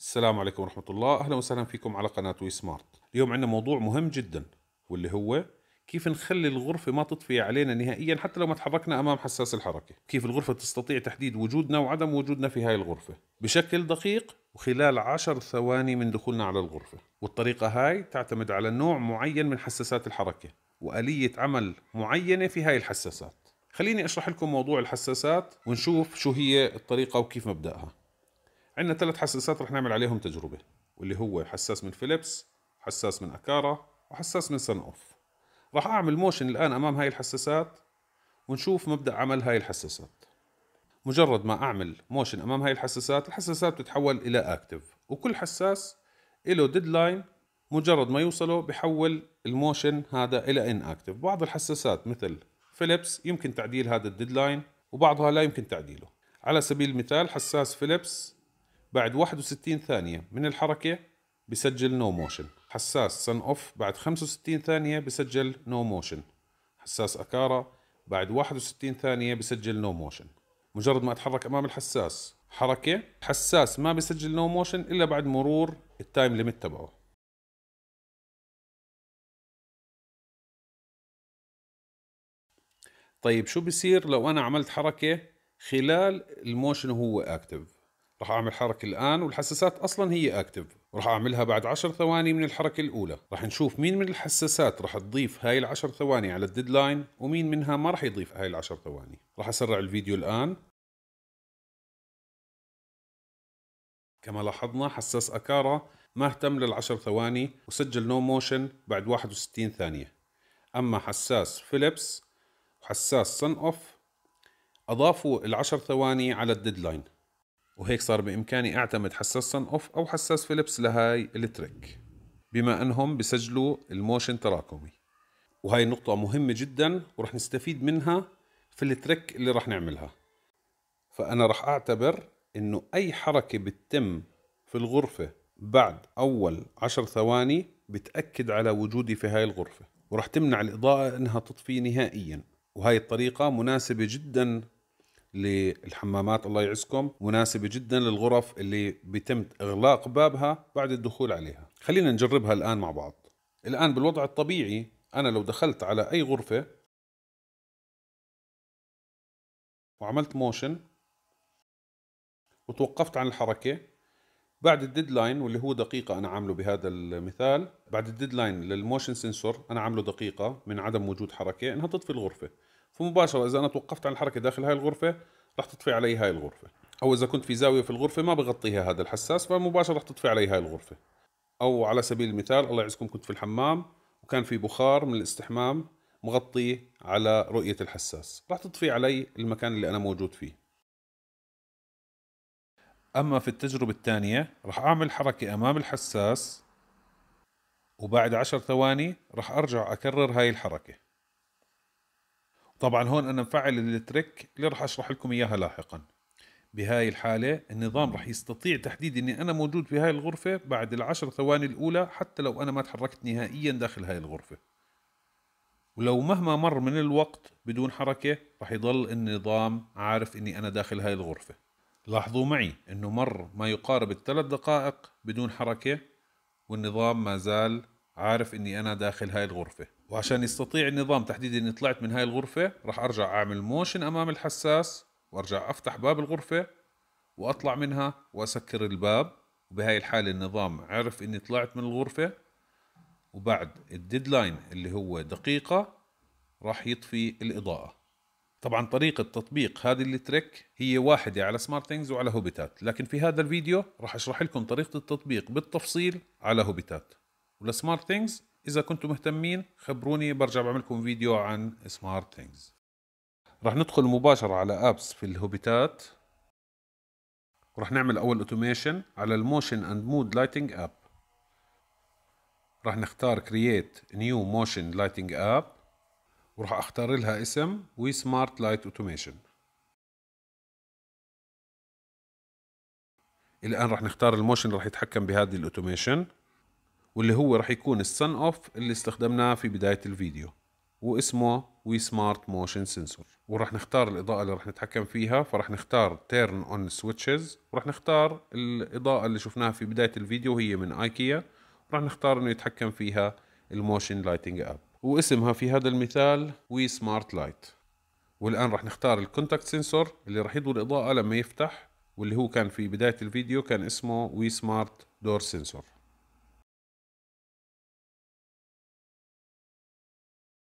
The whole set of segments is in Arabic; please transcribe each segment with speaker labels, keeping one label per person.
Speaker 1: السلام عليكم ورحمة الله. أهلا وسهلا فيكم على قناة وي سمارت. اليوم عندنا موضوع مهم جدا واللي هو كيف نخلي الغرفة ما تطفي علينا نهائيا حتى لو ما تحركنا أمام حساس الحركة. كيف الغرفة تستطيع تحديد وجودنا وعدم وجودنا في هاي الغرفة. بشكل دقيق وخلال عشر ثواني من دخولنا على الغرفة. والطريقة هاي تعتمد على نوع معين من حساسات الحركة وآلية عمل معينة في هاي الحساسات. خليني أشرح لكم موضوع الحساسات ونشوف شو هي الطريقة وكيف مبدأها. عندنا ثلاث حساسات رح نعمل عليهم تجربة واللي هو حساس من فيليبس حساس من Aqara وحساس من Sonoff. راح أعمل motion الآن أمام هاي الحساسات ونشوف مبدأ عمل هاي الحساسات. مجرد ما أعمل motion أمام هاي الحساسات الحساسات بتتحول إلى active وكل حساس له deadline مجرد ما يوصله بحول ال motion هذا إلى inactive بعض الحساسات مثل فيليبس يمكن تعديل هذا ال deadline وبعضها لا يمكن تعديله. على سبيل المثال حساس فيليبس بعد 61 ثانية من الحركة بسجل no motion حساس Sonoff بعد 65 ثانية بسجل no motion حساس Aqara بعد 61 ثانية بسجل no motion مجرد ما أتحرك أمام الحساس. حركة. حساس ما بسجل no motion إلا بعد مرور ال time limit تبعه. طيب شو بصير لو أنا عملت حركة خلال ال motion وهو active راح أعمل حركة الآن والحساسات أصلا هي active راح أعملها بعد عشر ثواني من الحركة الأولى. راح نشوف مين من الحساسات راح تضيف هاي العشر ثواني على ال deadline ومين منها ما راح يضيف هاي العشر ثواني. راح أسرع الفيديو الآن. كما لاحظنا حساس Aqara ما اهتم للعشر ثواني وسجل no motion بعد 61 ثانية. أما حساس فيليبس وحساس Sonoff أضافوا العشر ثواني على ال deadline وهيك صار بإمكاني أعتمد حساس Sonoff أو حساس فيليبس لهاي ال trick بما أنهم بسجلوا ال motion تراكمي. وهاي النقطة مهمة جدا ورح نستفيد منها في ال trick اللي رح نعملها. فأنا رح أعتبر إنه أي حركة بتتم في الغرفة بعد أول عشر ثواني بتأكد على وجودي في هاي الغرفة ورح تمنع الإضاءة إنها تطفي نهائيا. وهاي الطريقة مناسبة جدا للحمامات الله يعزكم مناسبة جدا للغرف اللي بيتم إغلاق بابها بعد الدخول عليها. خلينا نجربها الآن مع بعض. الآن بالوضع الطبيعي أنا لو دخلت على أي غرفة وعملت motion وتوقفت عن الحركة بعد ال deadline واللي هو دقيقة أنا عامله بهذا المثال بعد ال deadline لل motion sensor أنا عامله دقيقة من عدم وجود حركة إنها تطفي الغرفة. فمباشرة إذا أنا توقفت عن الحركة داخل هاي الغرفة راح تطفي علي هاي الغرفة. أو إذا كنت في زاوية في الغرفة ما بغطيها هذا الحساس فمباشرة راح تطفي علي هاي الغرفة. أو على سبيل المثال الله يعزكم كنت في الحمام وكان في بخار من الاستحمام مغطي على رؤية الحساس. راح تطفي علي المكان اللي أنا موجود فيه. أما في التجربة الثانية راح أعمل حركة أمام الحساس وبعد عشر ثواني راح أرجع أكرر هاي الحركة. طبعا هون أنا مفعل التريك اللي راح أشرح لكم إياها لاحقا. بهاي الحالة النظام راح يستطيع تحديد إني أنا موجود في هاي الغرفة بعد العشر ثواني الأولى حتى لو أنا ما تحركت نهائيا داخل هاي الغرفة. ولو مهما مر من الوقت بدون حركة راح يضل النظام عارف إني أنا داخل هاي الغرفة. لاحظوا معي إنه مر ما يقارب الثلاث دقائق بدون حركة والنظام ما زال عارف إني أنا داخل هاي الغرفة. وعشان يستطيع النظام تحديد إني طلعت من هاي الغرفة راح أرجع أعمل motion أمام الحساس وأرجع أفتح باب الغرفة وأطلع منها وأسكر الباب. وبهاي الحالة النظام عرف إني طلعت من الغرفة. وبعد ال deadline اللي هو دقيقة راح يطفي الإضاءة. طبعا طريقة تطبيق هذه ال trick هي واحدة على SmartThings وعلى Hubitat لكن في هذا الفيديو راح أشرح لكم طريقة التطبيق بالتفصيل على Hubitat ول SmartThings إذا كنتم مهتمين خبروني برجع بعمل لكم فيديو عن SmartThings راح ندخل مباشرة على apps في ال Hubitat. وراح نعمل أول automation على ال motion and mode lighting app راح نختار create new motion lighting app وراح أختار لها اسم We Smart light automation الآن راح نختار ال motion راح يتحكم بهذه ال automation واللي هو راح يكون ال Sonoff اللي استخدمناه في بداية الفيديو واسمه We Smart motion sensor وراح نختار الإضاءة اللي راح نتحكم فيها فراح نختار turn on switches وراح نختار الإضاءة اللي شفناها في بداية الفيديو هي من ايكيا وراح نختار إنه يتحكم فيها ال motion lighting app واسمها في هذا المثال We Smart light والآن راح نختار ال contact sensor اللي راح يضوي الإضاءة لما يفتح واللي هو كان في بداية الفيديو كان اسمه We Smart door sensor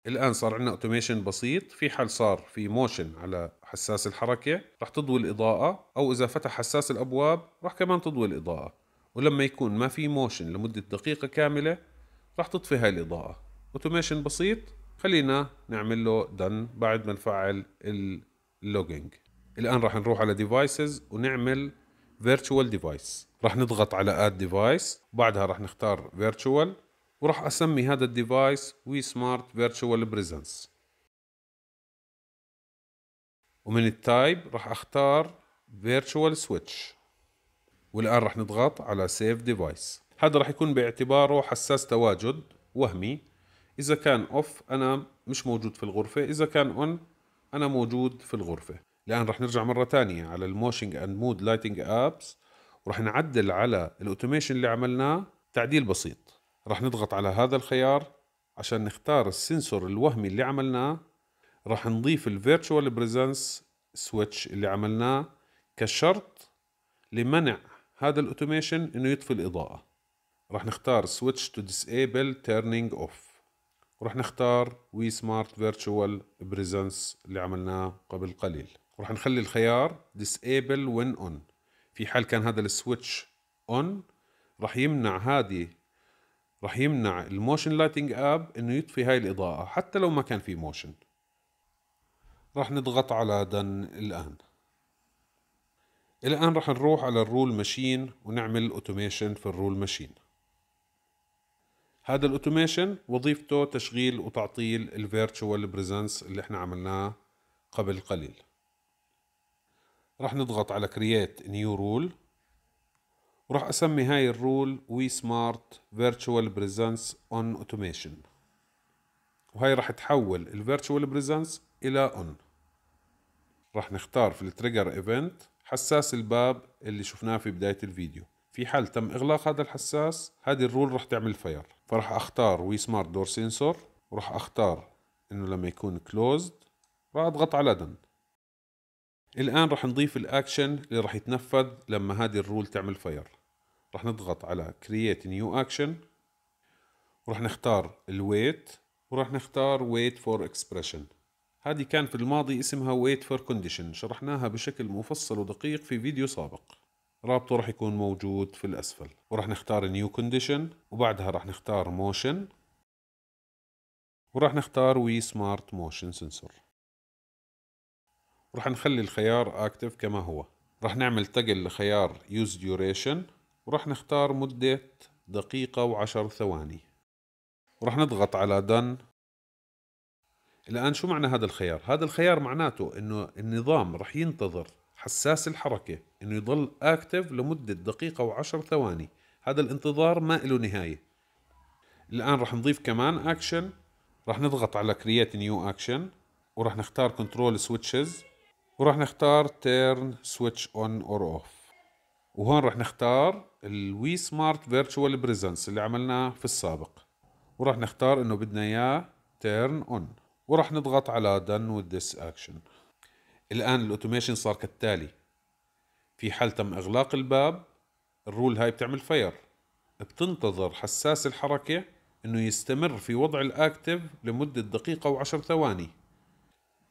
Speaker 1: الآن صار عندنا automation بسيط في حال صار في motion على حساس الحركة راح تضوي الإضاءة أو إذا فتح حساس الأبواب راح كمان تضوي الإضاءة. ولما يكون ما في motion لمدة دقيقة كاملة راح تطفي هاي الإضاءة. automation بسيط خلينا نعمل له done بعد ما نفعل ال logging الآن راح نروح على devices ونعمل virtual device راح نضغط على add device وبعدها راح نختار virtual وراح أسمي هذا ال device We Smart virtual presence ومن ال type راح أختار virtual switch والآن راح نضغط على save device هذا راح يكون باعتباره حساس تواجد وهمي. إذا كان off أنا مش موجود في الغرفة. إذا كان on أنا موجود في الغرفة. الآن راح نرجع مرة ثانية على ال motion and mode lighting apps وراح نعدل على ال automation اللي عملناه. تعديل بسيط. راح نضغط على هذا الخيار عشان نختار ال sensor الوهمي اللي عملناه. راح نضيف ال virtual presence switch اللي عملناه كشرط لمنع هذا ال automation إنه يطفي الإضاءة. راح نختار switch to disable turning off. وراح نختار We Smart virtual presence اللي عملناه قبل قليل. وراح نخلي الخيار disable when on. في حال كان هذا ال switch on راح يمنع هذه راح يمنع ال motion lighting app إنه يطفي هاي الإضاءة حتى لو ما كان في motion راح نضغط على done الآن. الآن راح نروح على ال rule machine ونعمل automation في ال rule machine هذا ال automation وظيفته تشغيل وتعطيل ال virtual presence اللي إحنا عملناه قبل قليل. راح نضغط على create new rule. وراح أسمي هاي ال rule We Smart virtual presence on automation وهي راح تحول ال virtual presence إلى on راح نختار في ال trigger event حساس الباب اللي شفناه في بداية الفيديو. في حال تم إغلاق هذا الحساس هذه ال rule راح تعمل fire فراح أختار We Smart door sensor وراح أختار إنه لما يكون closed راح أضغط على done الآن راح نضيف الأكشن اللي راح يتنفذ لما هذه ال rule تعمل fire راح نضغط على create new action وراح نختار ال wait وراح نختار wait for expression. هذه كان في الماضي اسمها wait for condition شرحناها بشكل مفصل ودقيق في فيديو سابق. رابطه راح يكون موجود في الأسفل. وراح نختار new condition وبعدها راح نختار motion وراح نختار we smart motion sensor. وراح نخلي الخيار active كما هو. راح نعمل تقل لخيار use duration وراح نختار مدة دقيقة وعشر ثواني. وراح نضغط على done. الآن شو معنى هذا الخيار؟ هذا الخيار معناته إنه النظام راح ينتظر حساس الحركة إنه يضل اكتف لمدة دقيقة وعشر ثواني. هذا الانتظار ما له نهاية. الآن راح نضيف كمان أكشن راح نضغط على create new action وراح نختار control switches. وراح نختار turn switch on or off. وهون راح نختار ال We Smart Virtual Presence اللي عملناه في السابق. وراح نختار إنه بدنا إياه turn on. وراح نضغط على done with this action. الآن ال automation صار كالتالي. في حال تم إغلاق الباب ال rule هاي بتعمل فير بتنتظر حساس الحركة إنه يستمر في وضع ال active لمدة دقيقة وعشر ثواني.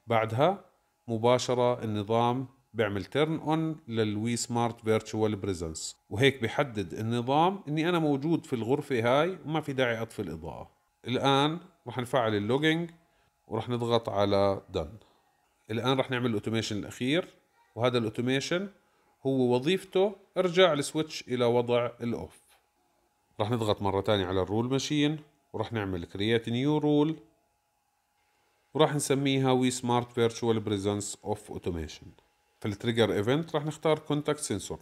Speaker 1: بعدها مباشرة النظام بيعمل turn on لل We Smart Virtual Presence وهيك بحدد النظام إني أنا موجود في الغرفة هاي وما في داعي أطفي الإضاءة. الآن راح نفعل ال logging وراح نضغط على done الآن راح نعمل ال automation الأخير وهذا ال automation هو وظيفته ارجع ال switch إلى وضع ال off راح نضغط مرة تانية على ال Rule Machine وراح نعمل create new rule وراح نسميها We Smart Virtual Presence off automation في ال trigger event راح نختار contact sensor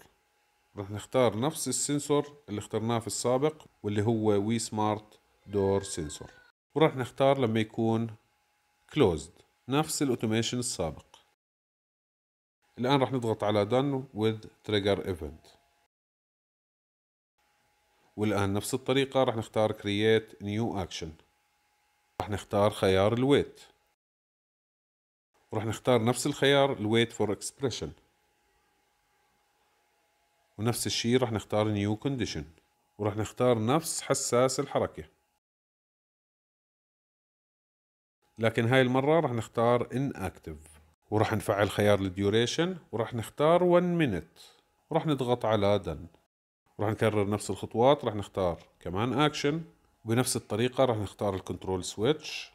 Speaker 1: راح نختار نفس ال sensor اللي اخترناه في السابق واللي هو We Smart door sensor وراح نختار لما يكون closed نفس ال automation السابق. الآن راح نضغط على done with trigger event. والآن نفس الطريقة راح نختار create new action. راح نختار خيار ال wait وراح نختار نفس الخيار ال wait for expression. ونفس الشيء راح نختار new condition. وراح نختار نفس حساس الحركة. لكن هاي المرة راح نختار inactive. وراح نفعل خيار ال duration وراح نختار 1 minute. وراح نضغط على done. راح نكرر نفس الخطوات. راح نختار كمان اكشن بنفس الطريقة راح نختار ال control switch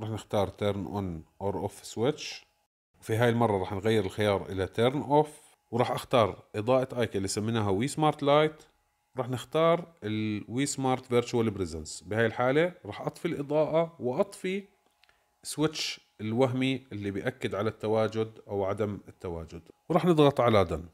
Speaker 1: وراح نختار turn on or off switch وفي هاي المرة راح نغير الخيار إلى turn off وراح أختار إضاءة ايكا اللي سميناها We Smart light راح نختار ال We Smart Virtual Presence بهاي الحالة راح أطفي الإضاءة وأطفي switch الوهمي اللي بيأكد على التواجد أو عدم التواجد. وراح نضغط على done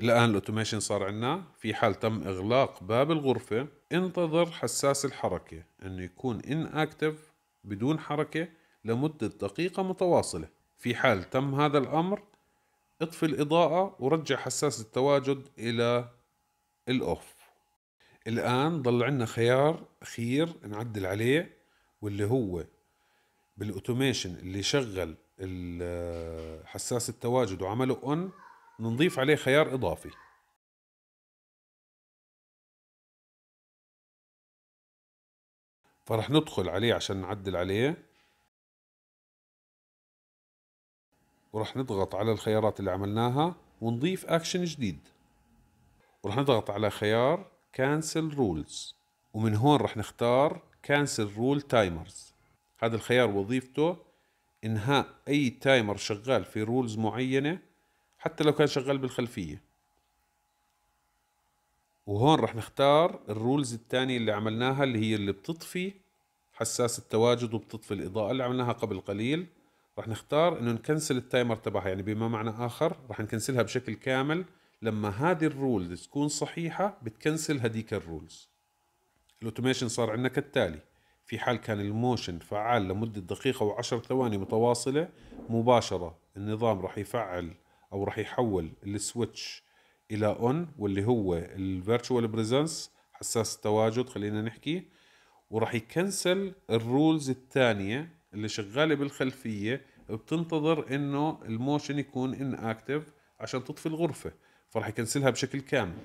Speaker 1: الآن ال automation صار عندنا. في حال تم إغلاق باب الغرفة انتظر حساس الحركة أنه يكون inactive بدون حركة لمدة دقيقة متواصلة. في حال تم هذا الأمر اطفي الإضاءة ورجع حساس التواجد إلى ال off. الآن ضل عندنا خيار أخير نعدل عليه واللي هو بال automation اللي شغل حساس التواجد وعمله on نضيف عليه خيار إضافي. فرح ندخل عليه عشان نعدل عليه. ورح نضغط على الخيارات اللي عملناها ونضيف اكشن جديد. ورح نضغط على خيار cancel rules ومن هون رح نختار cancel rule timers هذا الخيار وظيفته إنهاء أي timer شغال في rules معينة حتى لو كان شغال بالخلفية. وهون رح نختار ال rules الثانية اللي عملناها اللي هي اللي بتطفي حساس التواجد وبتطفي الإضاءة اللي عملناها قبل قليل. رح نختار إنه نكنسل ال timer تبعها يعني بما معنى آخر رح نكنسلها بشكل كامل. لما هذه ال rules تكون صحيحة بتكنسل هديك ال rules. ال automation صار عندنا كالتالي. في حال كان ال motion فعال لمدة دقيقة وعشر ثواني متواصلة مباشرة النظام راح يفعل أو راح يحول ال switch إلى on واللي هو ال virtual presence حساس التواجد خلينا نحكي. وراح يكنسل ال rules الثانية اللي شغالة بالخلفية بتنتظر إنه ال motion يكون inactive عشان تطفي الغرفة. فراح يكنسلها بشكل كامل.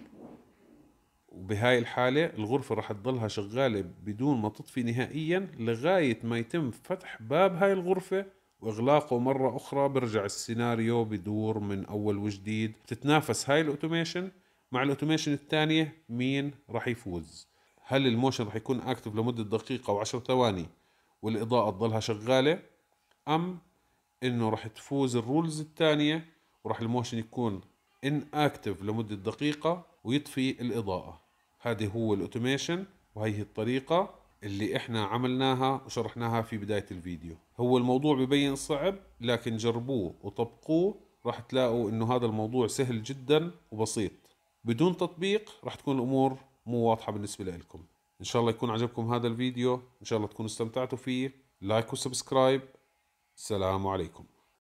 Speaker 1: وبهاي الحالة الغرفة راح تضلها شغالة بدون ما تطفي نهائيا لغاية ما يتم فتح باب هاي الغرفة وإغلاقه مرة أخرى برجع السيناريو بدور من أول وجديد. تتنافس هاي ال automation مع ال automation الثانية مين راح يفوز؟ هل ال motion راح يكون active لمدة دقيقة وعشر ثواني والإضاءة تضلها شغالة؟ أم إنه راح تفوز ال rules الثانية وراح ال motion يكون inactive لمدة دقيقة ويطفي الإضاءة. هذه هو ال automation وهي هي الطريقة. اللي إحنا عملناها وشرحناها في بداية الفيديو. هو الموضوع ببين صعب لكن جربوه وطبقوه راح تلاقوا إنه هذا الموضوع سهل جدا وبسيط. بدون تطبيق راح تكون الأمور مو واضحة بالنسبة لكم. إن شاء الله يكون عجبكم هذا الفيديو إن شاء الله تكونوا استمتعتوا فيه. لايك وسبسكرايب. السلام عليكم.